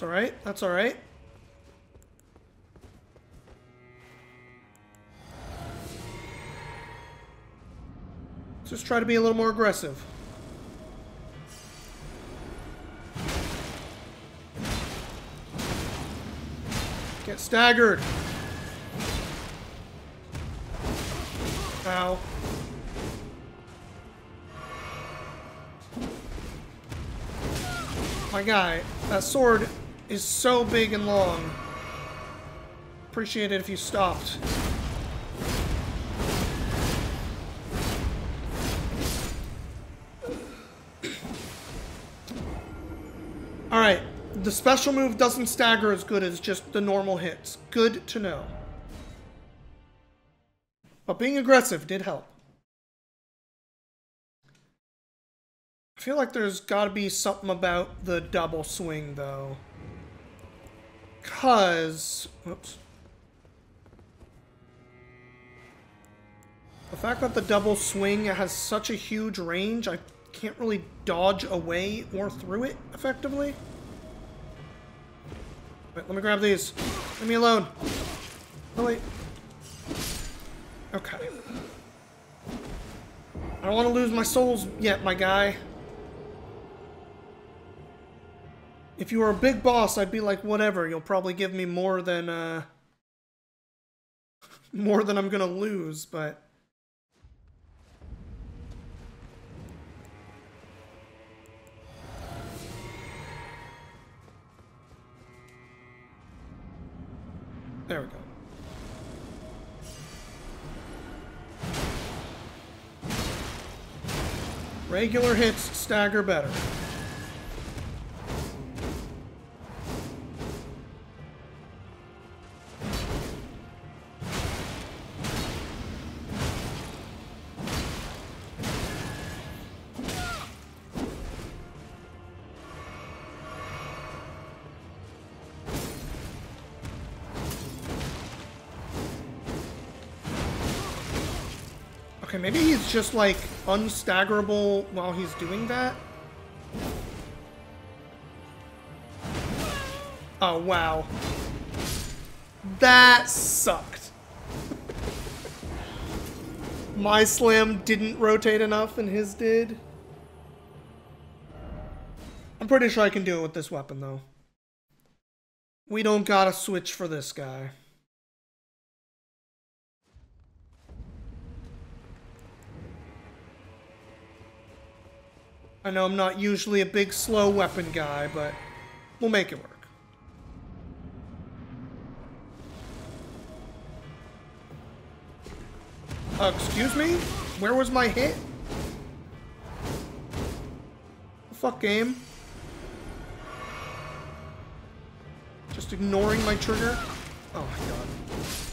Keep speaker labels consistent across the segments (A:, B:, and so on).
A: It's alright. That's alright. Just try to be a little more aggressive. Get staggered. Ow. My guy, that sword is so big and long. Appreciate it if you stopped. Alright, the special move doesn't stagger as good as just the normal hits. Good to know. But being aggressive did help. I feel like there's got to be something about the double swing, though. Because... Whoops. The fact that the double swing has such a huge range, I can't really dodge away or through it effectively. Let me grab these. Leave me alone. Oh, wait. Okay. I don't want to lose my souls yet, my guy. If you were a big boss, I'd be like, whatever, you'll probably give me more than, uh... More than I'm gonna lose, but... There we go. Regular hits stagger better. Just like unstaggerable while he's doing that. Oh, wow. That sucked. My slam didn't rotate enough and his did. I'm pretty sure I can do it with this weapon, though. We don't gotta switch for this guy. I know I'm not usually a big slow weapon guy, but we'll make it work. Uh, excuse me? Where was my hit? Fuck game? Just ignoring my trigger? Oh my god.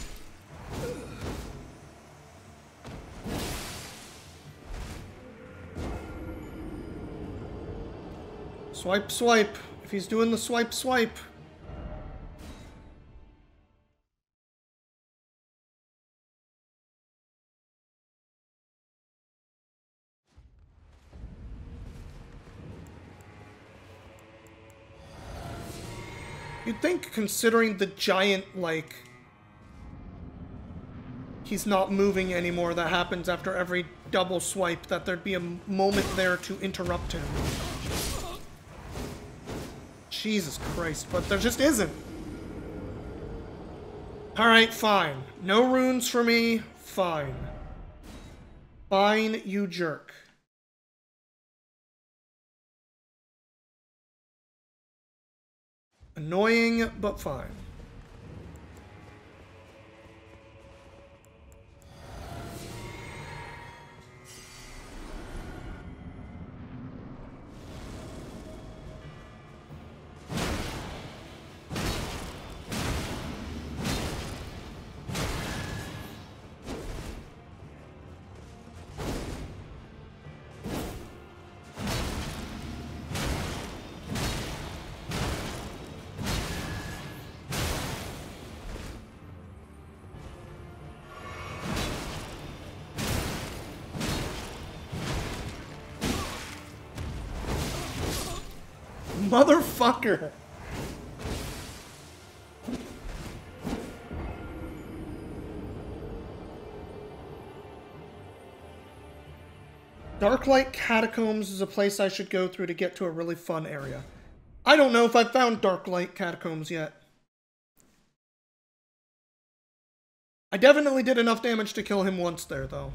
A: Swipe, swipe. If he's doing the swipe, swipe. You'd think, considering the giant, like... He's not moving anymore that happens after every double swipe, that there'd be a moment there to interrupt him. Jesus Christ, but there just isn't. Alright, fine. No runes for me. Fine. Fine, you jerk. Annoying, but fine. Motherfucker! Darklight Catacombs is a place I should go through to get to a really fun area. I don't know if I've found Darklight Catacombs yet. I definitely did enough damage to kill him once there, though.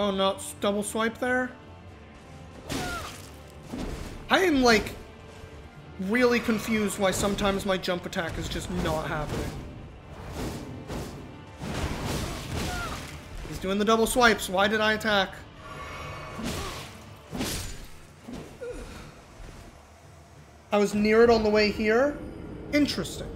A: Oh no, double swipe there? I am like really confused why sometimes my jump attack is just not happening. He's doing the double swipes. Why did I attack? I was near it on the way here? Interesting.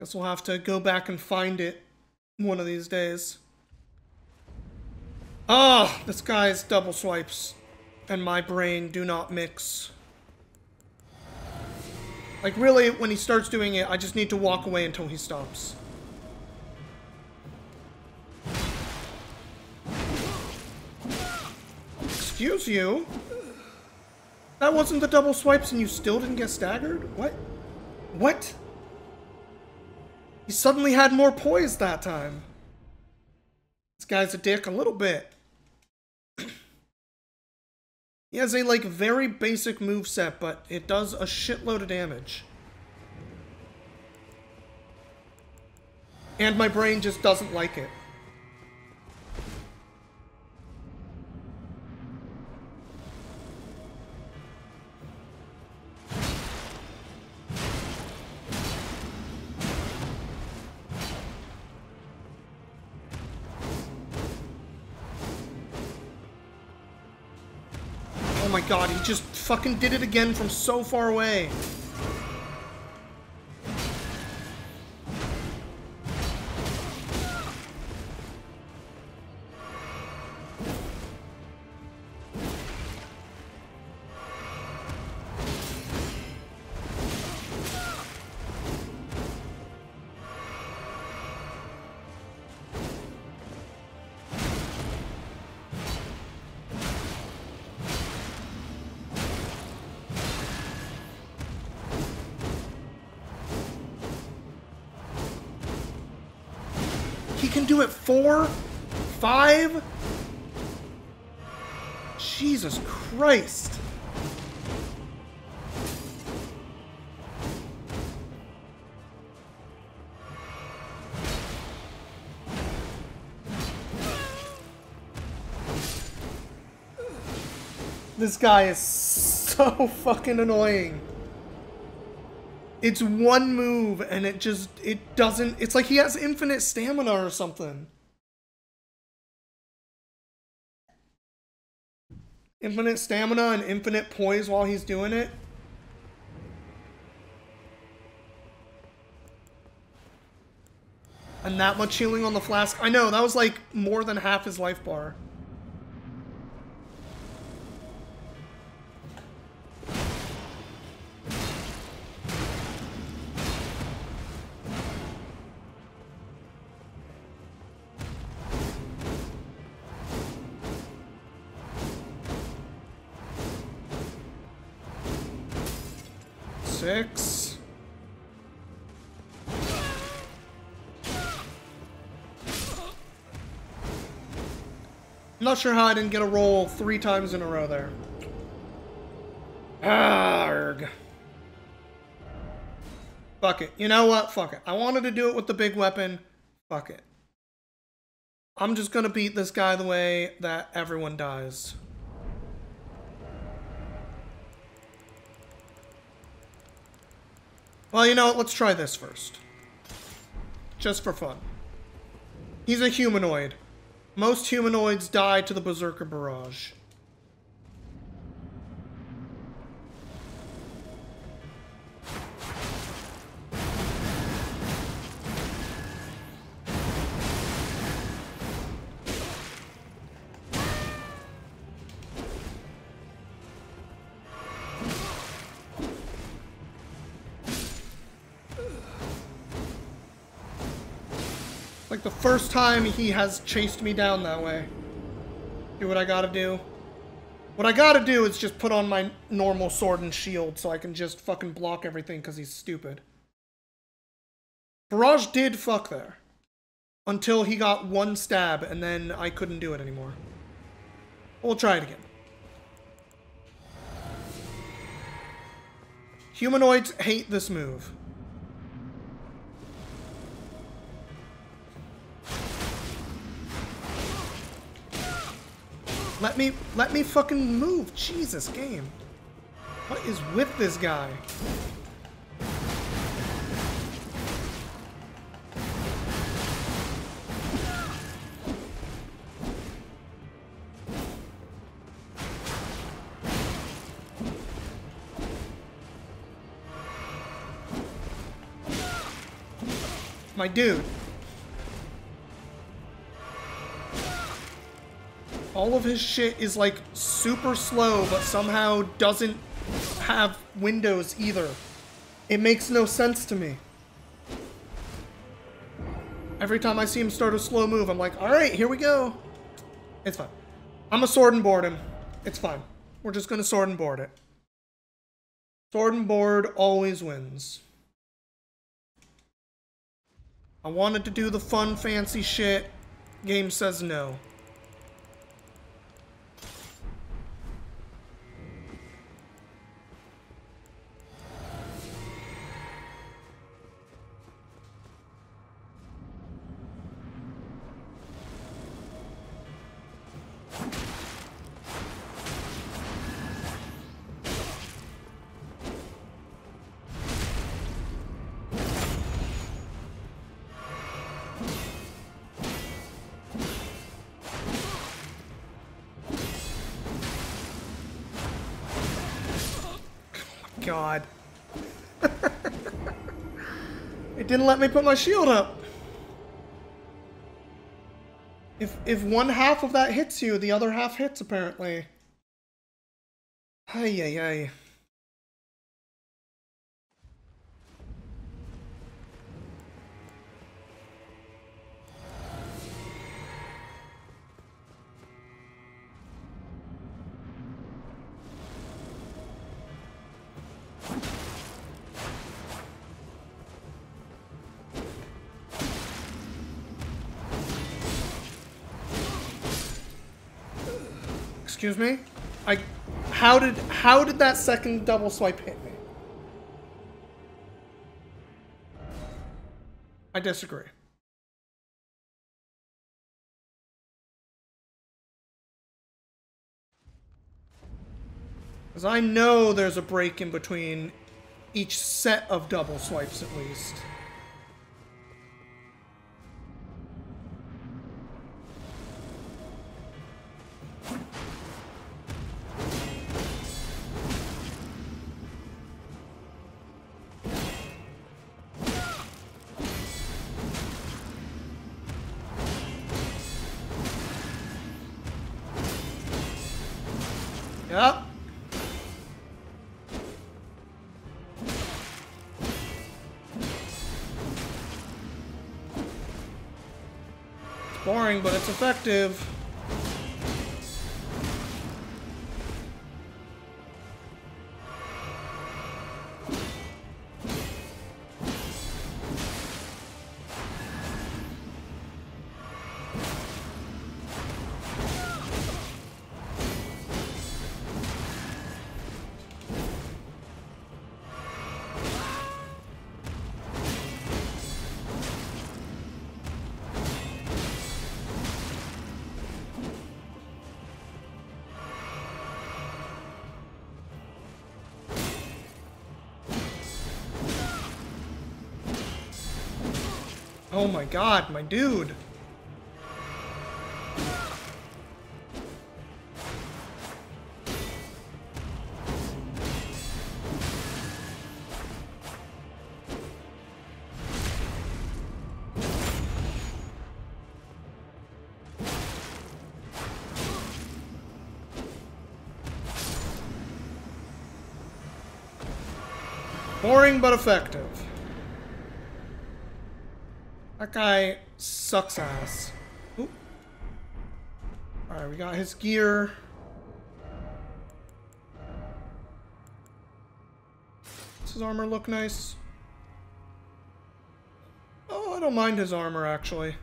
A: Guess we'll have to go back and find it one of these days. Ah, this guy's double swipes and my brain do not mix. Like, really, when he starts doing it, I just need to walk away until he stops. Excuse you? That wasn't the double swipes and you still didn't get staggered? What? What? He suddenly had more poise that time. This guy's a dick a little bit. he has a, like, very basic move set, but it does a shitload of damage. And my brain just doesn't like it. Fucking did it again from so far away. Four, five. Jesus Christ. This guy is so fucking annoying. It's one move and it just, it doesn't, it's like he has infinite stamina or something. infinite stamina and infinite poise while he's doing it. And that much healing on the flask. I know, that was like more than half his life bar. Not sure how I didn't get a roll three times in a row there. Arg. Fuck it. You know what? Fuck it. I wanted to do it with the big weapon. Fuck it. I'm just gonna beat this guy the way that everyone dies. Well, you know what? Let's try this first. Just for fun. He's a humanoid. Most humanoids die to the Berserker Barrage. Time he has chased me down that way. Do what I gotta do. What I gotta do is just put on my normal sword and shield so I can just fucking block everything because he's stupid. Barrage did fuck there. Until he got one stab and then I couldn't do it anymore. We'll try it again. Humanoids hate this move. Let me, let me fucking move. Jesus, game. What is with this guy? My dude. All of his shit is like super slow, but somehow doesn't have windows either. It makes no sense to me. Every time I see him start a slow move, I'm like, alright, here we go. It's fine. I'm a sword and board him. It's fine. We're just gonna sword and board it. Sword and board always wins. I wanted to do the fun, fancy shit. Game says no. Didn't let me put my shield up. If if one half of that hits you, the other half hits apparently. Ay ay ay. Excuse me? I how did how did that second double swipe hit me? I disagree. Because I know there's a break in between each set of double swipes at least. Effective. Oh my god, my dude! Boring but effective. That guy sucks ass. Alright, we got his gear. Does his armor look nice? Oh, I don't mind his armor, actually.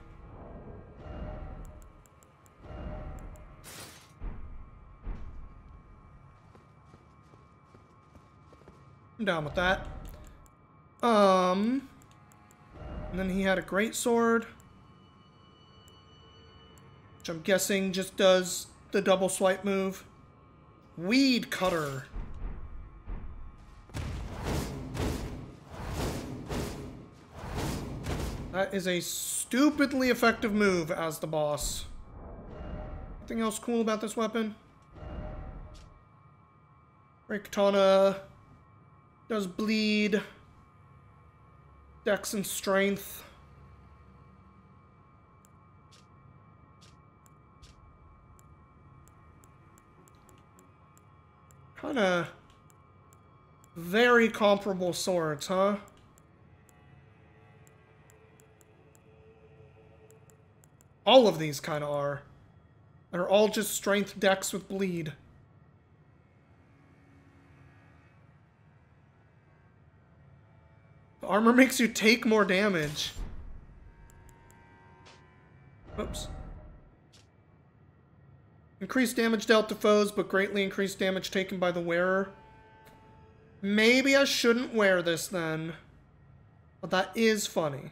A: I'm down with that. Um... And then he had a great sword. Which I'm guessing just does the double swipe move. Weed Cutter. That is a stupidly effective move as the boss. Anything else cool about this weapon? Great Katana does bleed. Dex and strength. Kinda very comparable swords, huh? All of these kind of are. They're all just strength Dex with bleed. Armor makes you take more damage. Oops. Increased damage dealt to foes, but greatly increased damage taken by the wearer. Maybe I shouldn't wear this then. But that is funny.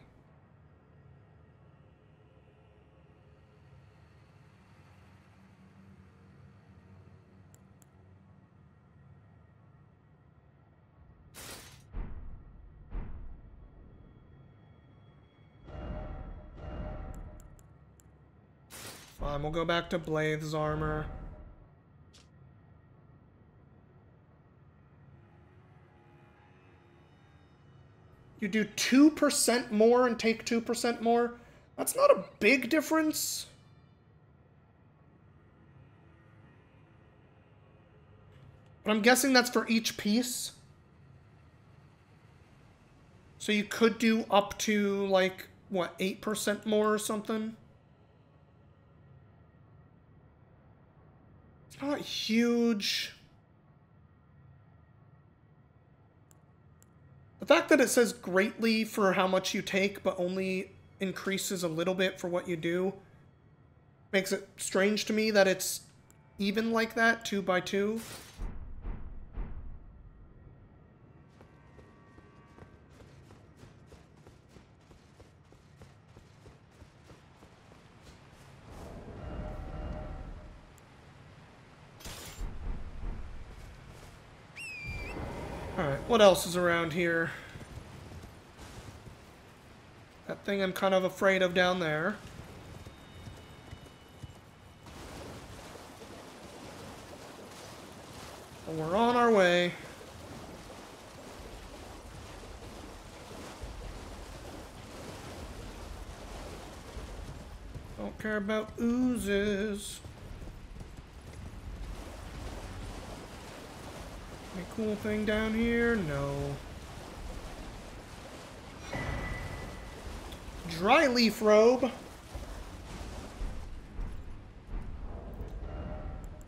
A: Fine, we'll go back to Blaidd's armor. You do 2% more and take 2% more? That's not a big difference. But I'm guessing that's for each piece. So you could do up to, like, what, 8% more or something? Not huge. The fact that it says greatly for how much you take, but only increases a little bit for what you do, makes it strange to me that it's even like that, two by two. What else is around here? That thing I'm kind of afraid of down there. we're on our way. Don't care about oozes. Any cool thing down here? No. Dry leaf robe. Well,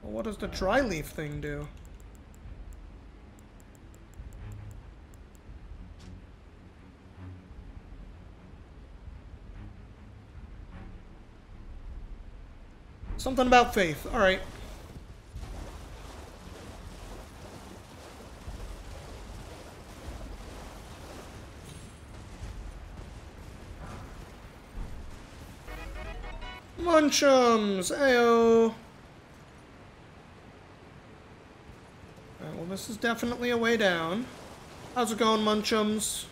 A: what does the dry leaf thing do? Something about faith. Alright. Munchums! Ayo! Well, this is definitely a way down. How's it going, Munchums?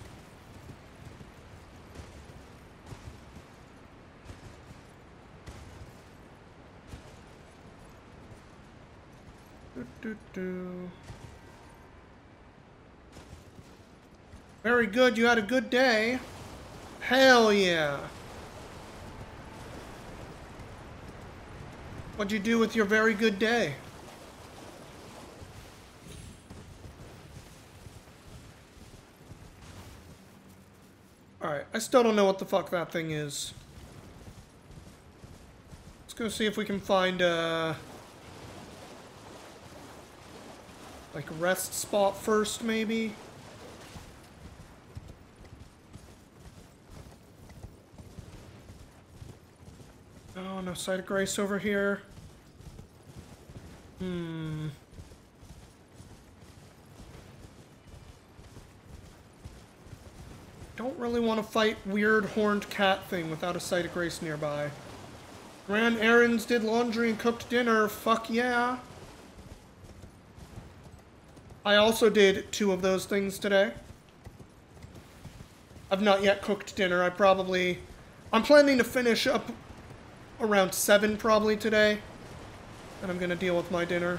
A: Do, do. Very good, you had a good day. Hell yeah. What'd you do with your very good day? Alright, I still don't know what the fuck that thing is. Let's go see if we can find, a Like, rest spot first, maybe? Site of grace over here. Hmm... Don't really want to fight weird horned cat thing without a site of grace nearby. Ran errands, did laundry, and cooked dinner. Fuck yeah. I also did two of those things today. I've not yet cooked dinner. I probably... I'm planning to finish up around 7 probably today. And I'm going to deal with my dinner.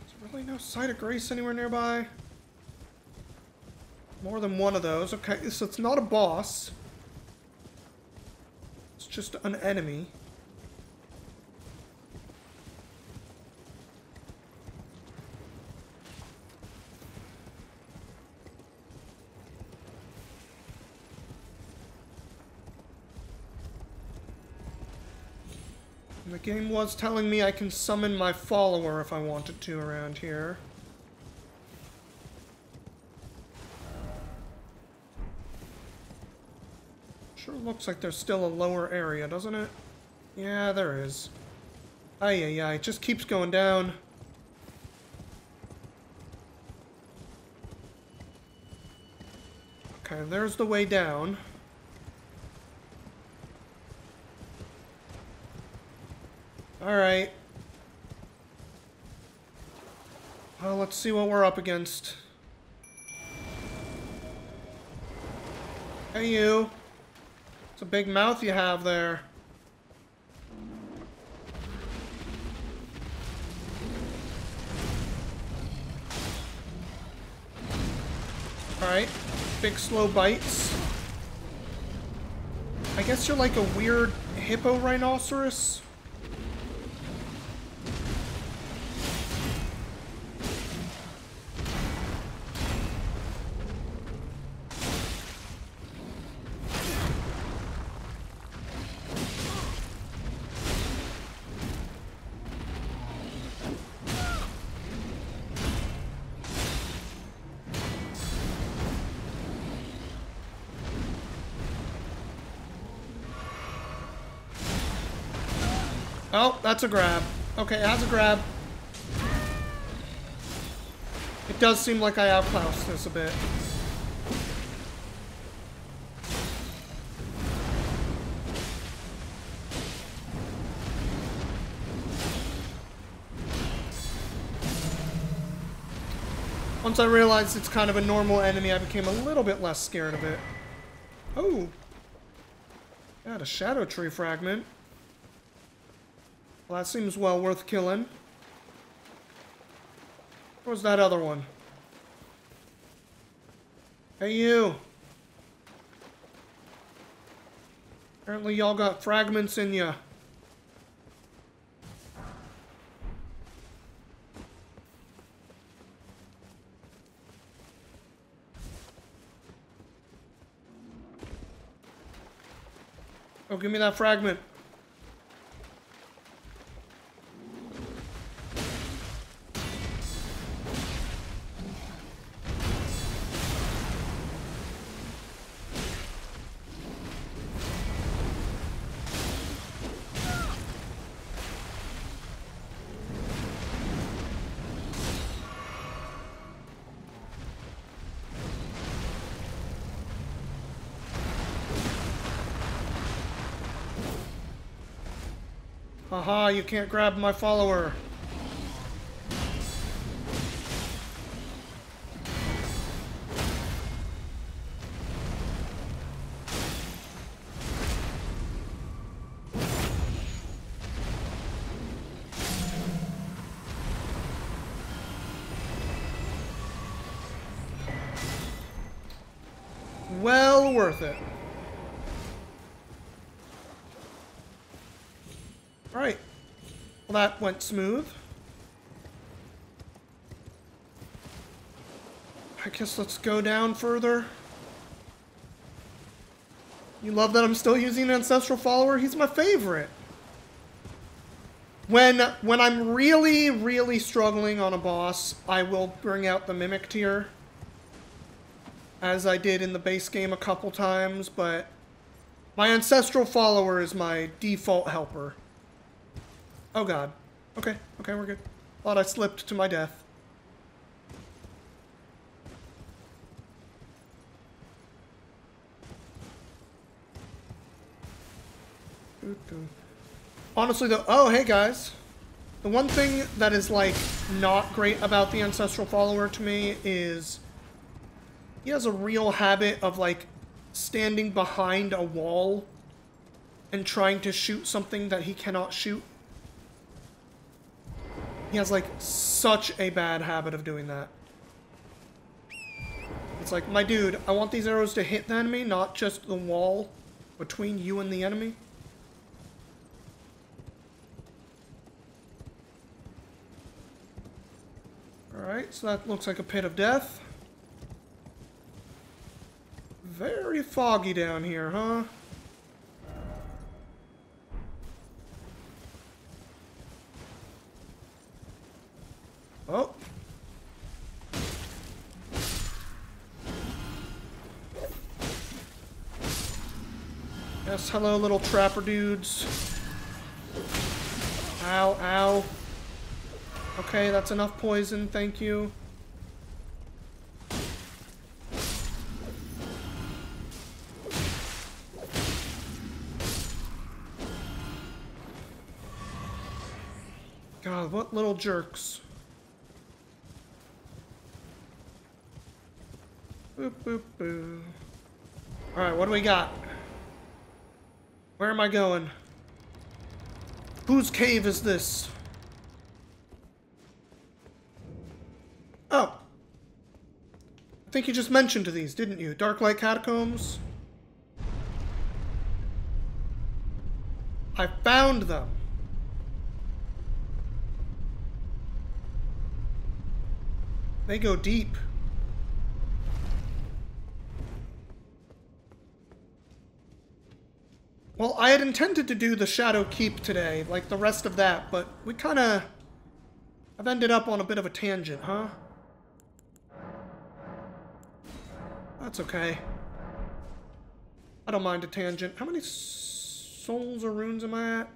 A: There's really no site of grace anywhere nearby? More than one of those. Okay, so it's not a boss. It's just an enemy. The game was telling me I can summon my follower if I wanted to around here. Sure looks like there's still a lower area, doesn't it? Yeah, there is. Ay, ay, ay. It just keeps going down. Okay, there's the way down. Alright. Well, let's see what we're up against. Hey, you. It's a big mouth you have there. Alright. Big slow bites. I guess you're like a weird hippo rhinoceros? That's a grab. Okay, it has a grab. It does seem like I outclassed this a bit. Once I realized it's kind of a normal enemy, I became a little bit less scared of it. Oh! Got a shadow tree fragment. Well, that seems well worth killing. Where's that other one? Hey, you! Apparently y'all got fragments in ya. Oh, give me that fragment. Haha, you can't grab my follower. That went smooth. I guess let's go down further. You love that I'm still using Ancestral Follower? He's my favorite. When when I'm really, really struggling on a boss, I will bring out the Mimic Tear. As I did in the base game a couple times, but my Ancestral Follower is my default helper. Oh god. Okay, okay, we're good. Thought I slipped to my death. Honestly, though, oh, hey guys. The one thing that is, like, not great about the Ancestral Follower to me is he has a real habit of, like, standing behind a wall and trying to shoot something that he cannot shoot. He has, like, such a bad habit of doing that. It's like, my dude, I want these arrows to hit the enemy, not just the wall between you and the enemy. Alright, so that looks like a pit of death. Very foggy down here, huh? Oh. Yes, hello little trapper dudes. Ow, ow. Okay, that's enough poison, thank you. God, what little jerks. Boop, boop, boop. Alright, what do we got? Where am I going? Whose cave is this? Oh. I think you just mentioned these, didn't you? Darklight Catacombs? I found them. They go deep. I had intended to do the Shadow Keep today, like the rest of that, but we kind of... I've ended up on a bit of a tangent, huh? That's okay. I don't mind a tangent. How many souls or runes am I at?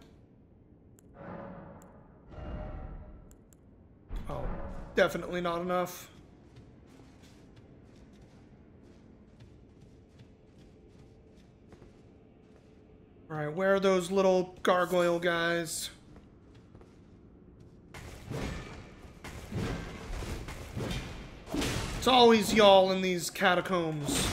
A: Oh, definitely not enough. Alright, where are those little gargoyle guys? It's always y'all in these catacombs.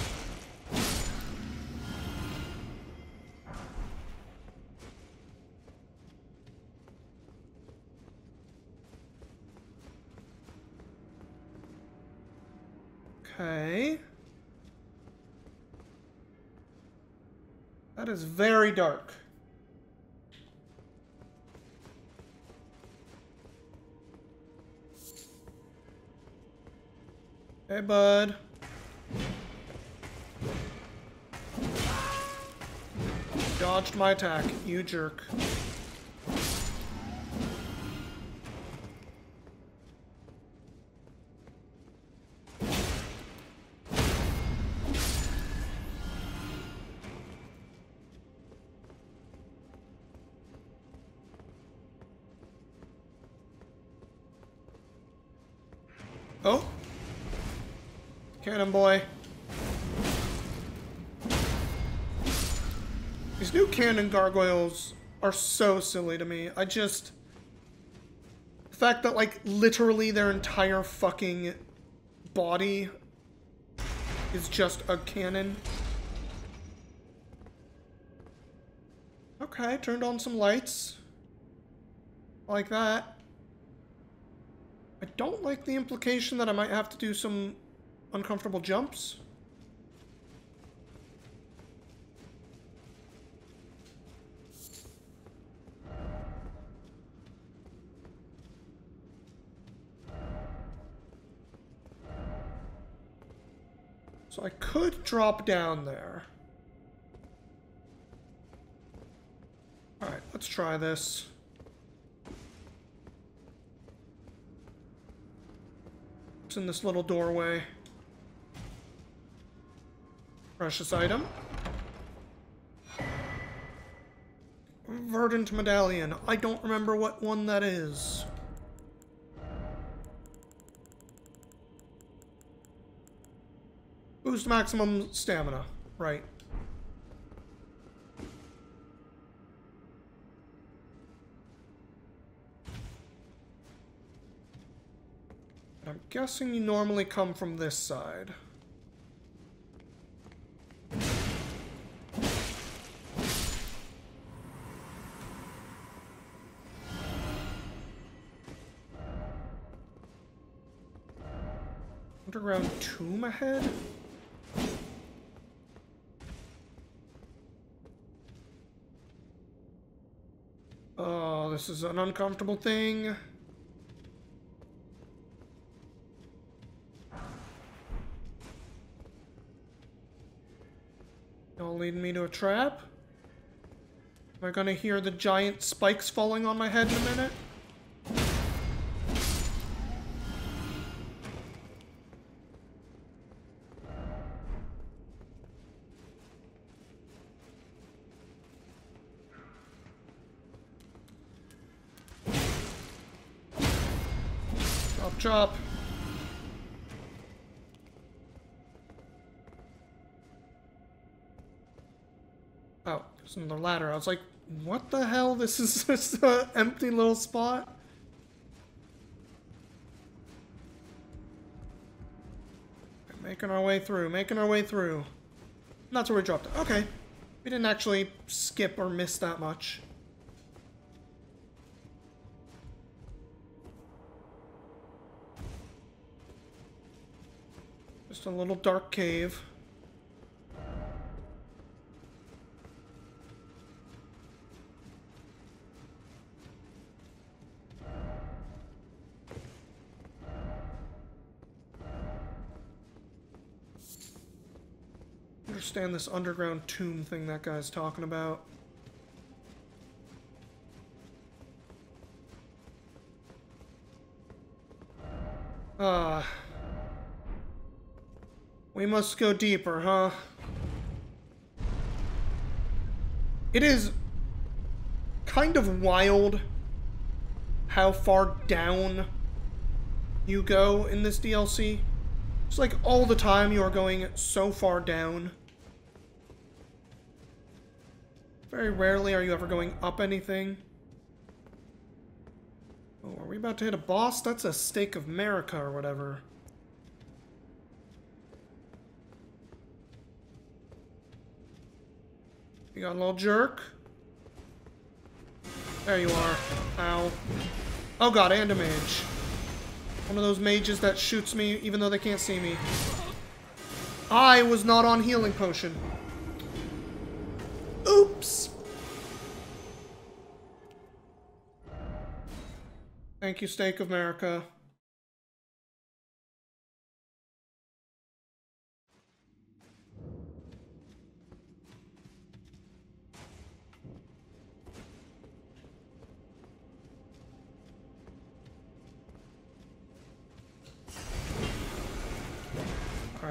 A: Okay. That is very dark. Hey, bud. Dodged my attack, you jerk. Boy. These new cannon gargoyles are so silly to me. I just... The fact that, like, literally their entire fucking body is just a cannon. Okay, turned on some lights. Like that. I don't like the implication that I might have to do some uncomfortable jumps. So I could drop down there. Alright, let's try this. It's in this little doorway? Precious item. Verdant medallion. I don't remember what one that is. Boost maximum stamina. Right. I'm guessing you normally come from this side. Underground tomb ahead? Oh, this is an uncomfortable thing. Y'all leading me to a trap? Am I gonna hear the giant spikes falling on my head in a minute? Chop. Oh, there's another ladder. I was like, what the hell? This is just an empty little spot? Making our way through, making our way through. That's where we dropped it. Okay. We didn't actually skip or miss that much. Just a little dark cave. Understand this underground tomb thing that guy's talking about. We must go deeper, huh? It is kind of wild how far down you go in this DLC. It's like all the time you are going so far down. Very rarely are you ever going up anything. Oh, are we about to hit a boss? That's a Stake of Marika or whatever. You got a little jerk. There you are. Ow. Oh god, and a mage. One of those mages that shoots me even though they can't see me. I was not on healing potion. Oops. Thank you, Stake of Marika.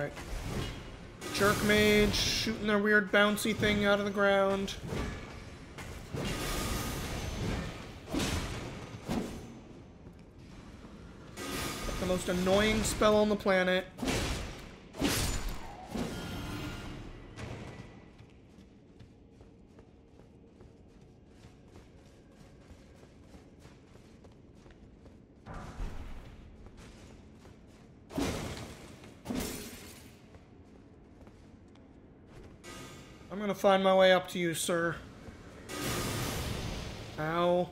A: Alright. Jerk mage shooting their weird bouncy thing out of the ground. The most annoying spell on the planet. Find my way up to you, sir. Ow.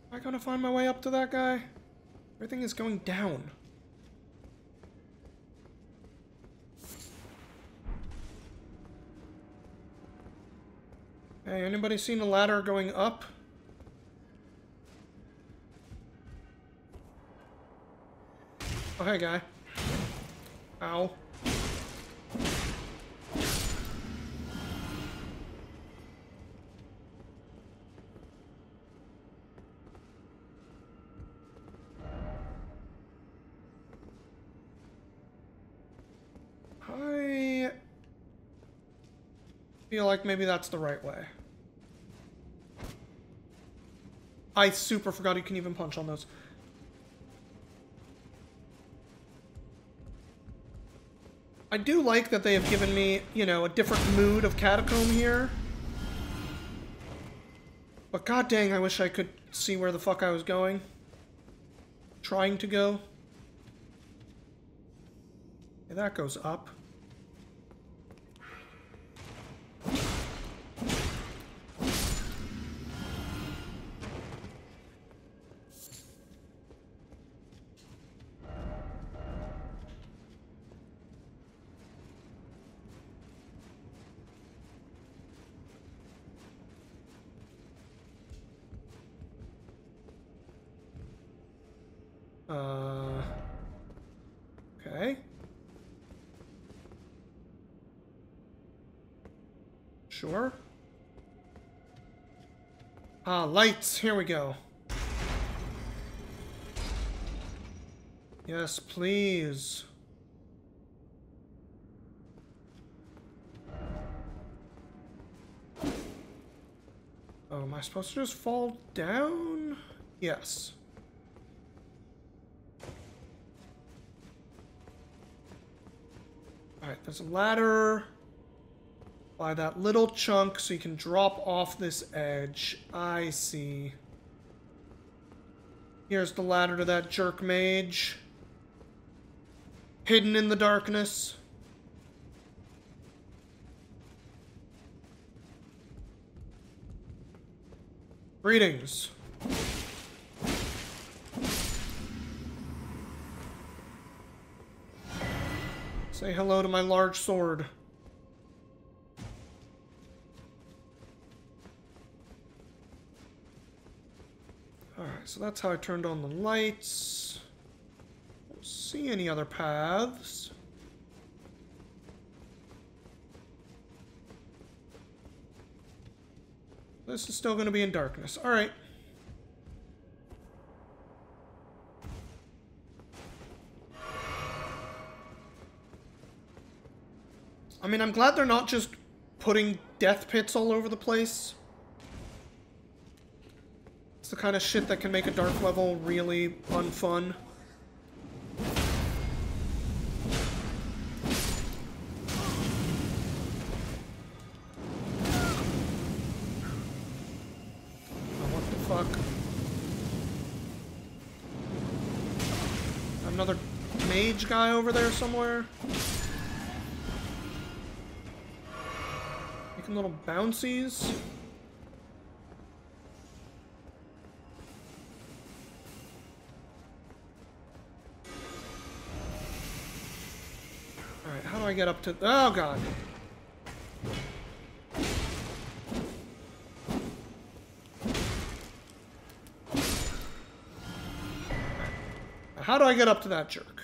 A: Am I gonna find my way up to that guy? Everything is going down. Hey, anybody seen a ladder going up? Oh, hey, guy. Ow. I feel like maybe that's the right way. I super forgot you can even punch on those. I do like that they have given me, you know, a different mood of Catacomb here. But god dang, I wish I could see where the fuck I was going. Trying to go. Yeah, that goes up. Lights. Here we go. Yes, please. Oh, am I supposed to just fall down? Yes. Alright, there's a ladder by that little chunk so you can drop off this edge. I see. Here's the ladder to that jerk mage. Hidden in the darkness. Greetings. Say hello to my large sword. So that's how I turned on the lights. Don't see any other paths. This is still going to be in darkness. Alright. I mean, I'm glad they're not just putting death pits all over the place. It's the kind of shit that can make a dark level really unfun. Oh, what the fuck? Another mage guy over there somewhere? Making little bouncies. I get up to... Oh, God. How do I get up to that jerk?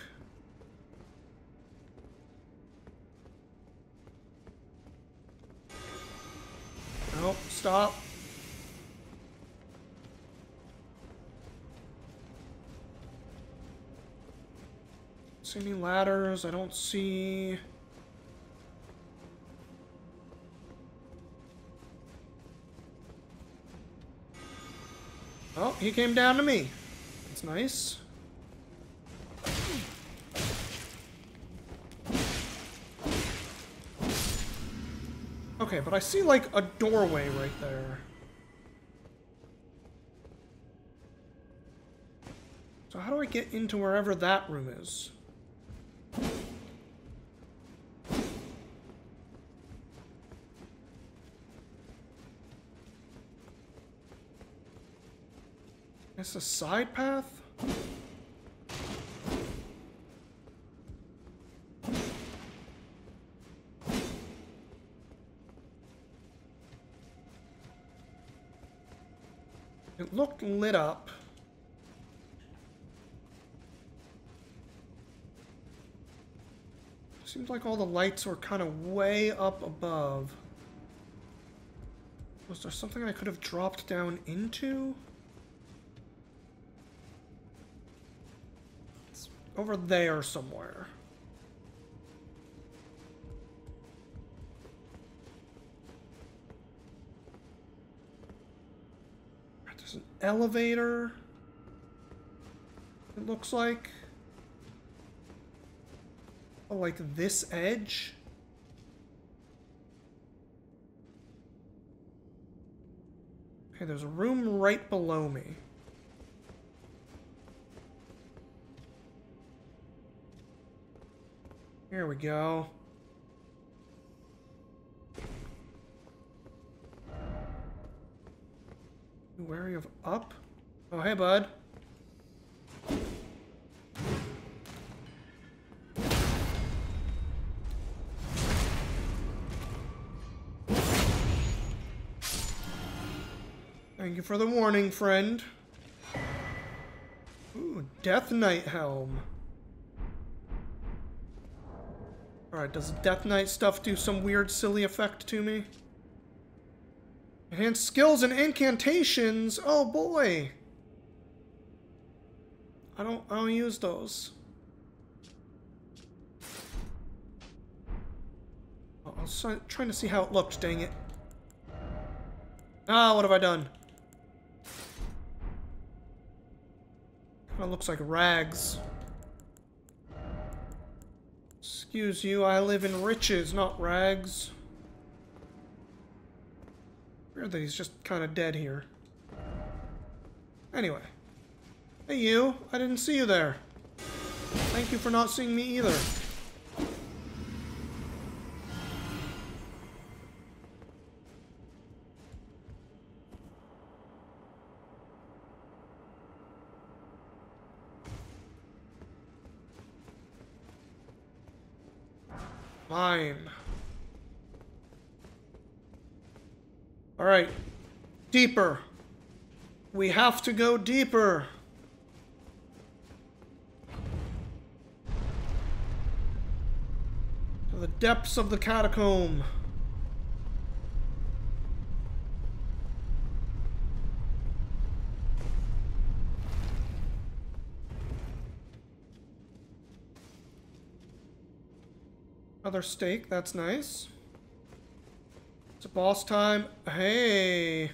A: stop. See any ladders? I don't see... Oh, he came down to me. That's nice. Okay, but I see like a doorway right there. So how do I get into wherever that room is? A side path? It looked lit up. Seems like all the lights were kind of way up above. Was there something I could have dropped down into? Over there somewhere. There's an elevator. It looks like. Oh, like this edge? Okay, there's a room right below me. Here we go. Wary of up? Oh, hey, bud. Thank you for the warning, friend. Ooh, Death Knight helm. Alright, does Death Knight stuff do some weird, silly effect to me? Enhanced skills and incantations! Oh boy! I don't, I don't use those. I was trying to see how it looked, dang it. Ah, what have I done? Kinda looks like rags. Excuse you, I live in riches, not rags. Weird that he's just kind of dead here. Anyway. Hey you, I didn't see you there. Thank you for not seeing me either. Fine. Alright. Deeper. We have to go deeper. To the depths of the catacomb. Another stake, that's nice. It's a boss time. Hey.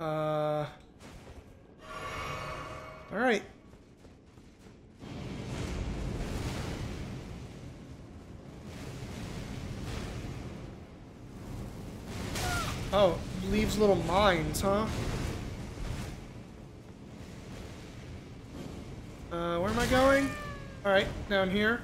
A: Uh. Alright. Oh, leaves little mines, huh? Uh, where am I going? Alright, down here.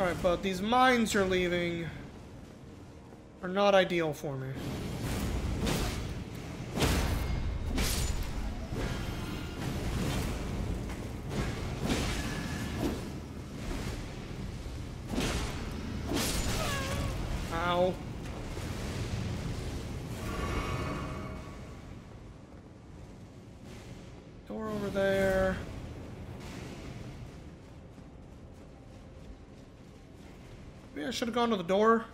A: Alright, but these mines you're leaving are not ideal for me. Should have gone to the door.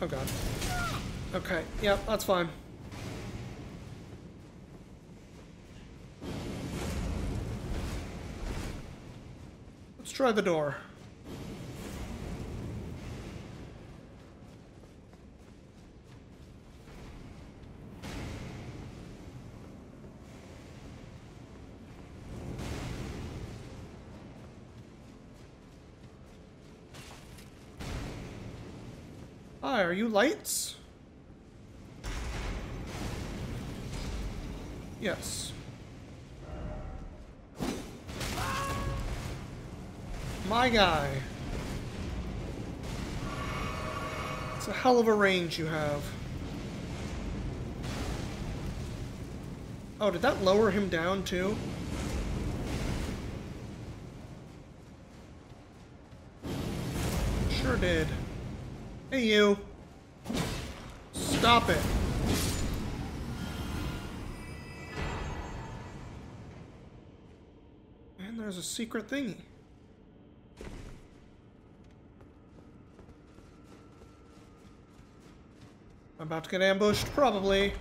A: Oh god. Okay, yeah, that's fine. Let's try the door. Hi, are you lights? Yes. My guy. It's a hell of a range you have. Oh, did that lower him down too? Sure did. Hey, you. Stop it. And there's a secret thingy. I'm about to get ambushed? Probably.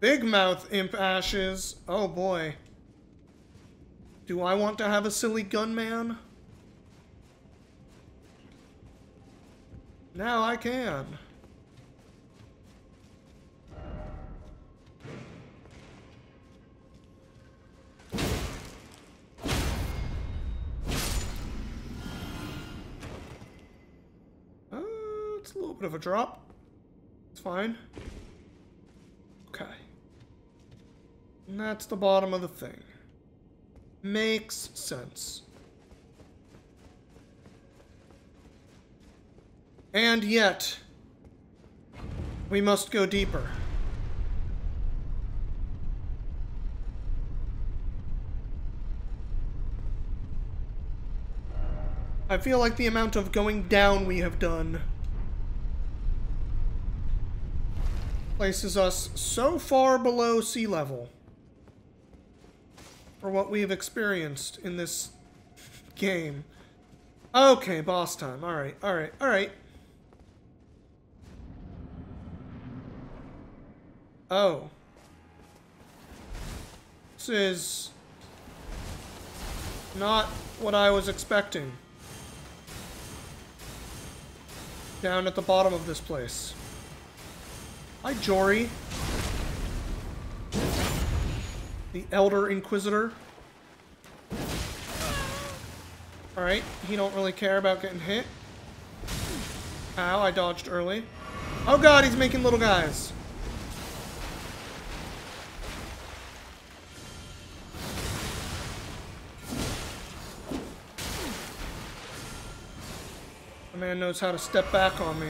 A: Big mouth imp ashes. Oh boy. Do I want to have a silly gunman? Now I can. Uh, it's a little bit of a drop. It's fine. Okay. And that's the bottom of the thing. Makes sense. And yet, we must go deeper. I feel like the amount of going down we have done places us so far below sea level for what we have experienced in this game. Okay, boss time. Alright, alright, alright. Oh. This is not what I was expecting. Down at the bottom of this place. Hi, Jori. The Elder Inquisitor. Alright, he don't really care about getting hit. Ow, I dodged early. Oh god, he's making little guys. Man knows how to step back on me.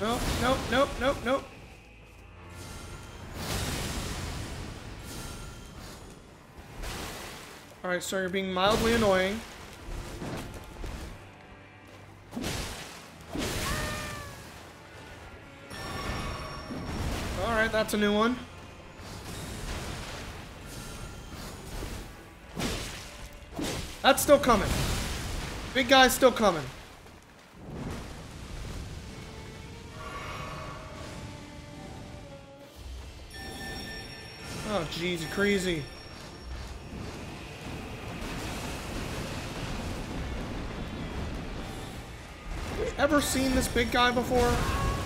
A: Nope, nope, nope, nope, nope. Alright, so you're being mildly annoying. Alright, that's a new one. That's still coming. Big guy's still coming. Oh, jeez, crazy. Have ever seen this big guy before?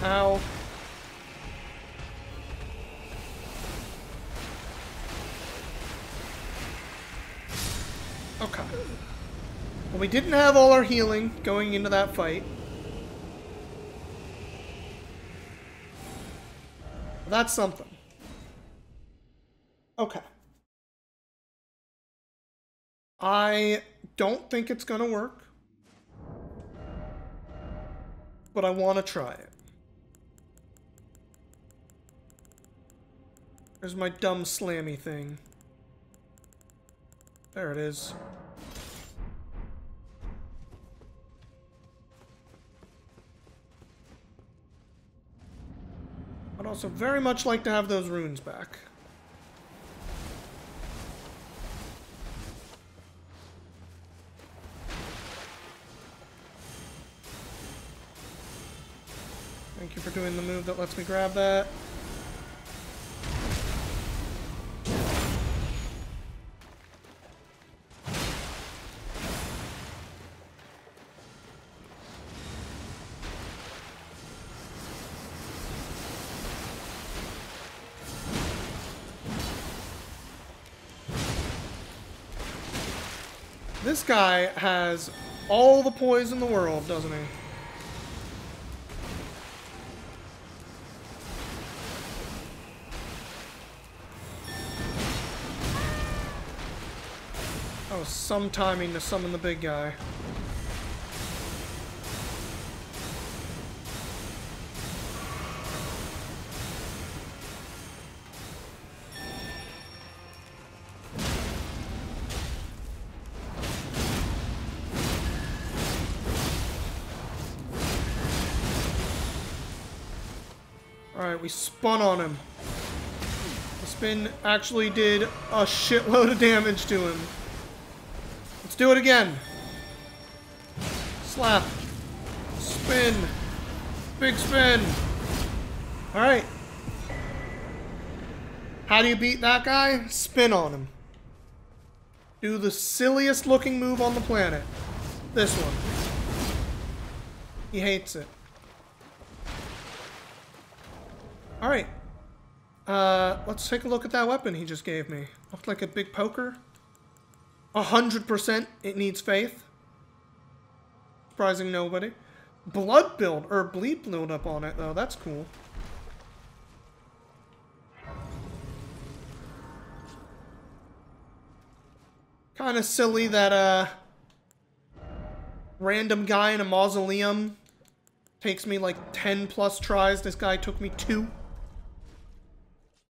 A: Ow. Well, we didn't have all our healing going into that fight. That's something. Okay. I don't think it's going to work. But I want to try it. There's my dumb slammy thing. There it is. Also very much like to have those runes back. Thank you for doing the move that lets me grab that. Guy has all the poise in the world, doesn't he? Was some timing to summon the big guy. We spun on him. The spin actually did a shitload of damage to him. Let's do it again. Slap. Spin. Big spin. Alright. How do you beat that guy? Spin on him. Do the silliest looking move on the planet. This one. He hates it. Alright. Uh, let's take a look at that weapon he just gave me. Looked like a big poker. A hundred percent it needs faith. Surprising nobody. Blood build, or bleed build up on it though, that's cool. Kind of silly that, uh, random guy in a mausoleum takes me like 10 plus tries. This guy took me two.